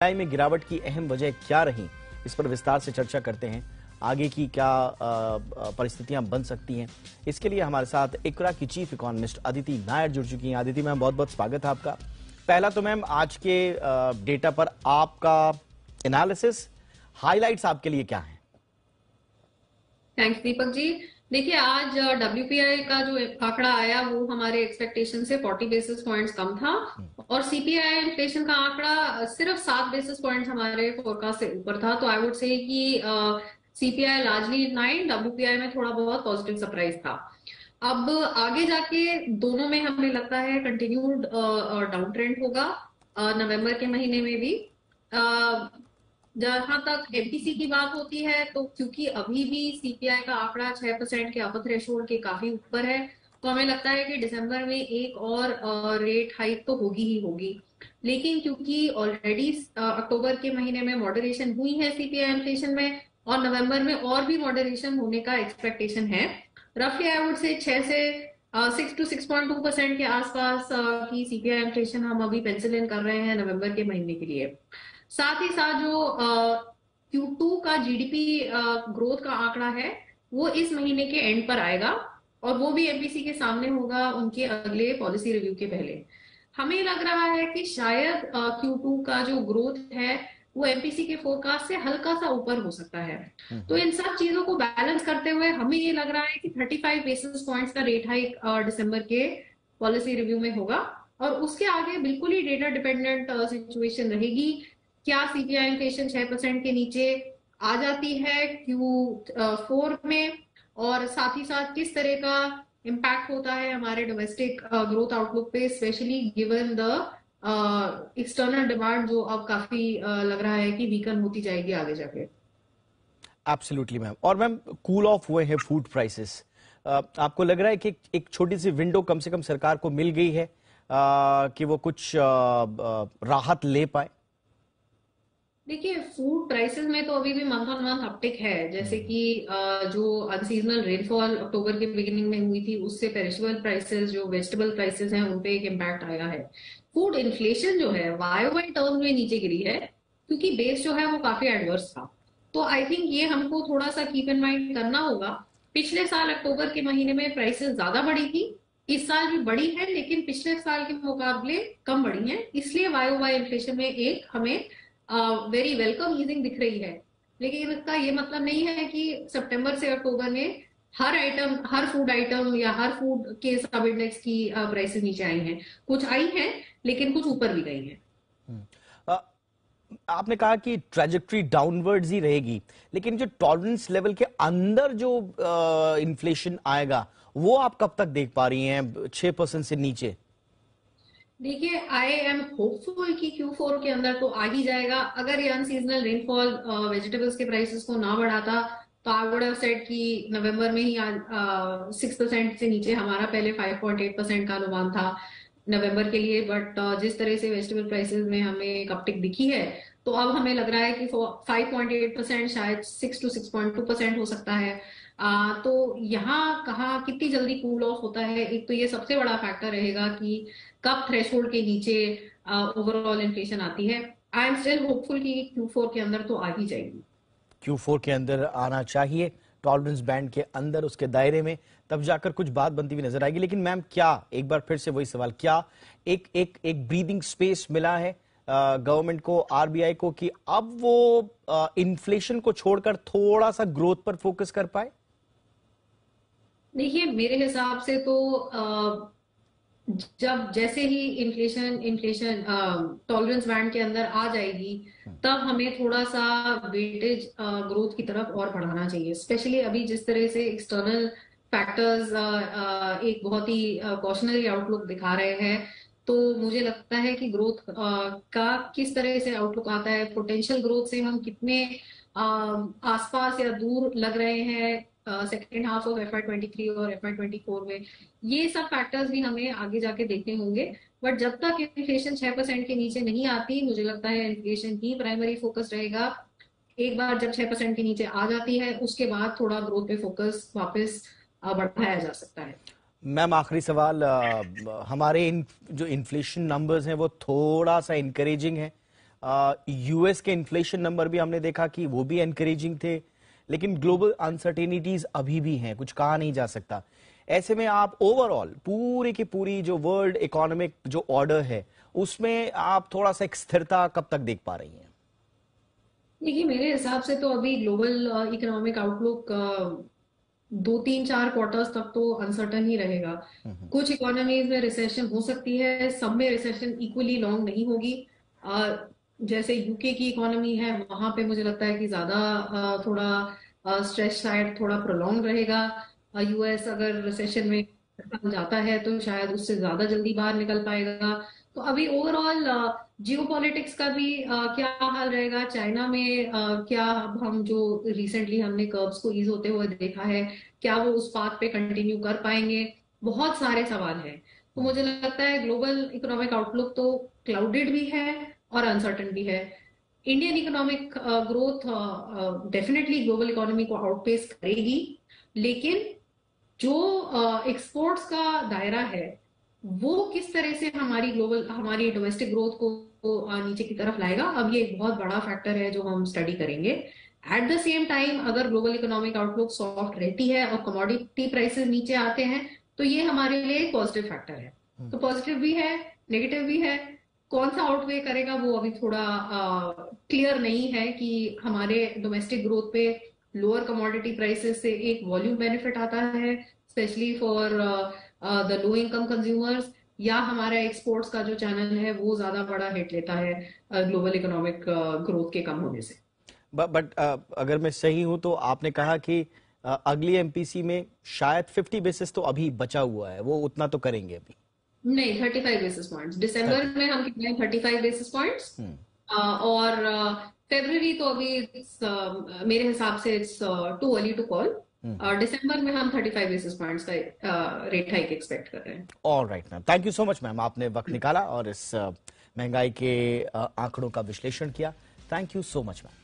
CPI में गिरावट की अहम वजह क्या रही, इस पर विस्तार से चर्चा करते हैं। आगे की क्या परिस्थितियाँ बन सकती हैं, इसके लिए हमारे साथ इकरा की चीफ इकोनॉमिस्ट अदिति नायर जुड़ चुकी हैं। अदिति मैम, बहुत बहुत स्वागत है आपका। पहला तो मैम, आज के डेटा पर आपका एनालिसिस हाइलाइट्स आपके लिए क्या है? थैंक्स दीपक जी। देखिए आज डब्ल्यू का जो आंकड़ा आया वो हमारे एक्सपेक्टेशन से 40 बेसिस पॉइंट्स कम था और सीपीआई इन्फ्लेशन का आंकड़ा सिर्फ़ सात बेसिस पॉइंट्स हमारे फोरकास्ट से ऊपर था। तो आई वुड से कि सीपीआई लार्जली नाइन डब्ल्यू में थोड़ा बहुत पॉजिटिव सरप्राइज़ था। अब आगे जाके दोनों में हमें लगता है कंटिन्यूड डाउन ट्रेंड होगा नवंबर के महीने में भी। जहाँ तक एमपीसी की बात होती है तो क्योंकि अभी भी सीपीआई का आंकड़ा छह परसेंट के अपर थ्रेशोल्ड के काफ़ी ऊपर है तो हमें लगता है कि दिसंबर में एक और रेट हाइक तो होगी ही होगी। लेकिन क्योंकि ऑलरेडी अक्टूबर के महीने में मॉडरेशन हुई है सीपीआई इन्फ्लेशन में, और नवंबर में और भी मॉडरेशन होने का एक्सपेक्टेशन है। रफली आई वुड से छह से six to six point two percent के आसपास की सीपीआई इन्फ्लेशन हम अभी पेंसिल इन कर रहे हैं नवंबर के महीने के लिए। साथ ही साथ जो क्यू टू का जीडीपी ग्रोथ का आंकड़ा है वो इस महीने के एंड पर आएगा और वो भी एमपीसी के सामने होगा उनके अगले पॉलिसी रिव्यू के पहले। हमें लग रहा है कि शायद क्यू टू का जो ग्रोथ है वो एमपीसी के फोरकास्ट से हल्का सा ऊपर हो सकता है। हम्म। तो इन सब चीज़ों को बैलेंस करते हुए हमें ये लग रहा है कि 35 बेसिस पॉइंट्स का रेट हाइक दिसंबर के पॉलिसी रिव्यू में होगा और उसके आगे बिल्कुल ही डेटा डिपेंडेंट सिचुएशन रहेगी। क्या सीपीआई इन्फ्लेशन छह परसेंट के नीचे आ जाती है क्यू फोर में? और साथ ही साथ किस तरह का इम्पैक्ट होता है हमारे डोमेस्टिक ग्रोथ आउटलुक पे specially given the external demand जो अब काफ़ी uh, लग रहा है कि वीकन होती जाएगी आगे जाके? एब्सोल्युटली मैम और मैम कूल ऑफ़ हुए हैं फ़ूड प्राइसेस आपको लग रहा है कि एक छोटी सी विंडो कम से कम सरकार को मिल गई है uh, कि वो कुछ राहत ले पाए? देखिए फ़ूड प्राइसेस में तो अभी भी मंथ ऑन मंथ अपटिक है। जैसे। कि जो अनसीजनल रेनफॉल अक्टूबर के बिगिनिंग में हुई थी, उससे पेरिशेबल प्राइसेस जो वेजिटेबल प्राइसेस हैं, उन पे एक इम्पैक्ट आया है। फ़ूड इन्फ्लेशन जो है वाई टर्म में नीचे गिरी है, क्योंकि बेस जो है, वो काफ़ी एडवर्स था। तो आई थिंक ये हमको थोड़ा सा कीप इन माइंड करना होगा। पिछले साल अक्टूबर के महीने में प्राइसेस ज़्यादा बढ़ी थी। इस साल भी बढ़ी है, लेकिन पिछले साल के मुकाबले कम बढ़ी है। इसलिए वाई इन्फ्लेशन में एक हमें वेरी वेलकम ईजिंग दिख रही है। लेकिन इसका ये मतलब नहीं है कि सितंबर से अक्टूबर में हर आइटम हर फ़ूड आइटम या हर फ़ूड के सब इंडेक्स की प्राइसेस नीचे आई हैं। कुछ आई हैं, लेकिन कुछ ऊपर भी गई हैं। हम्म। आपने कहा कि ट्रेजेक्ट्री डाउनवर्ड्स ही रहेगी, लेकिन जो टॉलरेंस लेवल के अंदर जो इन्फ्लेशन आएगा, वो आप कब तक देख पा रही हैं, छह परसेंट से नीचे? देखिए आई एम होपफुल कि Q4 के अंदर तो आ ही जाएगा। अगर ये अनसीजनल रेनफॉल वेजिटेबल्स के प्राइसेस को ना बढ़ाता तो आई वुड हैव सेड कि नवंबर में ही सिक्स परसेंट से नीचे हमारा पहले 5.8 परसेंट का अनुमान था नवंबर के लिए। बट uh, जिस तरह से वेजिटेबल प्राइसेस में हमें एक अपटिक दिखी है तो अब हमें लग रहा है कि 5.8 परसेंट शायद 6 टू 6.2 परसेंट हो सकता है। आ, तो यहाँ कहा कितनी जल्दी कूल ऑफ़ होता है? एक तो ये सबसे बड़ा फैक्टर रहेगा कि कब थ्रेशोल्ड के नीचे ओवरऑल इन्फ्लेशन आती है। आई एम स्टिल होपफुल कि क्यू फोर के अंदर तो आ ही जाएगी। क्यू फोर के अंदर आना चाहिए। टॉलरेंस बैंड के अंदर उसके दायरे में तब जाकर कुछ बात बनती हुई नज़र आएगी। लेकिन मैम क्या? एक बार फिर से वही सवाल क्या एक एक एक ब्रीदिंग स्पेस मिला है गवर्नमेंट को आरबीआई को कि अब वो इन्फ्लेशन को छोड़कर थोड़ा सा ग्रोथ पर फोकस कर पाए? देखिए मेरे हिसाब से तो जब जैसे ही इन्फ्लेशन इन्फ्लेशन टॉलरेंस बैंड के अंदर आ जाएगी हम्म। तब हमें थोड़ा सा वेटेज ग्रोथ की तरफ़ और बढ़ाना चाहिए स्पेशली अभी जिस तरह से एक्सटर्नल फैक्टर्स एक बहुत ही कॉशनरी आउटलुक दिखा रहे हैं तो मुझे लगता है कि ग्रोथ का किस तरह से आउटलुक आता है पोटेंशियल ग्रोथ से हम कितने आसपास या दूर लग रहे हैं second half of F Y twenty three और एफ़ आई ट्वेंटी फोर में। ये सब फैक्टर्स भी हमें आगे जाके देखने होंगे। बट जब तक इन्फ्लेशन छह परसेंट के नीचे नहीं आती मुझे लगता है इन्फ्लेशन ही प्राइमरी फोकस रहेगा। एक बार जब छह परसेंट के नीचे आ जाती है उसके बाद थोड़ा ग्रोथ पे फोकस वापस बढ़ाया जा सकता है। मैम आखिरी सवाल आ, हमारे इन जो इन्फ्लेशन नंबर्स हैं वो थोड़ा सा इनकरेजिंग है। यूएस के इन्फ्लेशन नंबर भी हमने देखा कि वो भी एनकरेजिंग थे लेकिन ग्लोबल अनसर्टेनिटीज अभी भी हैं कुछ कहा नहीं जा सकता। ऐसे में आप ओवरऑल पूरी की पूरी जो वर्ल्ड इकोनॉमिक जो ऑर्डर है उसमें आप थोड़ा सा एक स्थिरता कब तक देख पा रही हैं? देखिए मेरे हिसाब से तो अभी ग्लोबल इकोनॉमिक आउटलुक दो तीन चार क्वार्टर्स तक तो अनसर्टन ही रहेगा। कुछ इकोनॉमीज में रिसेशन हो सकती है सब में रिसेशन इक्वली लॉन्ग नहीं होगी। जैसे यूके की इकोनॉमी है, वहाँ पे मुझे लगता है कि ज़्यादा थोड़ा स्ट्रेस शायद थोड़ा प्रोलॉन्ग रहेगा। यूएस अगर रिसेशन में जाता है तो शायद उससे ज़्यादा जल्दी बाहर निकल पाएगा। तो अभी ओवरऑल जियो पॉलिटिक्स का भी क्या हाल रहेगा? चाइना में क्या हम जो रिसेंटली हमने कर्ब्स को ईज होते हुए देखा है, क्या वो उस पाथ पे कंटिन्यू कर पाएँगे? बहुत सारे सवाल हैं। तो मुझे लगता है ग्लोबल इकोनॉमिक आउटलुक तो क्लाउडेड भी है और अनसर्टन भी है Indian economic growth definitely global economy को आउटपेस करेगी लेकिन जो एक्सपोर्ट्स uh, का दायरा है वो किस तरह से हमारी ग्लोबल हमारी डोमेस्टिक ग्रोथ को नीचे की तरफ़ लाएगा अब ये एक बहुत बड़ा फैक्टर है जो हम स्टडी करेंगे। एट द सेम टाइम अगर ग्लोबल इकोनॉमिक आउटलुक सॉफ्ट रहती है और कमोडिटी प्राइसेस नीचे आते हैं तो ये हमारे लिए एक पॉजिटिव फैक्टर है। तो पॉजिटिव भी है नेगेटिव भी है कौन सा आउटवे करेगा वो अभी थोड़ा क्लियर नहीं है कि हमारे डोमेस्टिक ग्रोथ पे लोअर कमोडिटी प्राइसेस से एक वॉल्यूम बेनिफिट आता है specially for the low income consumers या हमारा एक्सपोर्ट्स का जो चैनल है वो ज़्यादा बड़ा हिट लेता है ग्लोबल इकोनॉमिक ग्रोथ के कम होने से। बट uh, अगर मैं सही हूँ तो आपने कहा कि uh, अगली एमपीसी में शायद 50 बेसिस तो अभी बचा हुआ है वो उतना तो करेंगे अभी। नहीं 35 बेसिस पॉइंट्स दिसंबर में हम कितने हैं? 35 बेसिस पॉइंट्स और फेब्रुवरी uh, तो अभी मेरे हिसाब से it's too early to call दिसंबर में हम 35 बेसिस पॉइंट्स का रेट हाइक एक्सपेक्ट कर रहे हैं। All right ma'am thank you so much ma'am आपने वक्त निकाला और इस महँगाई के आंकड़ों का विश्लेषण किया। Thank you so much ma'am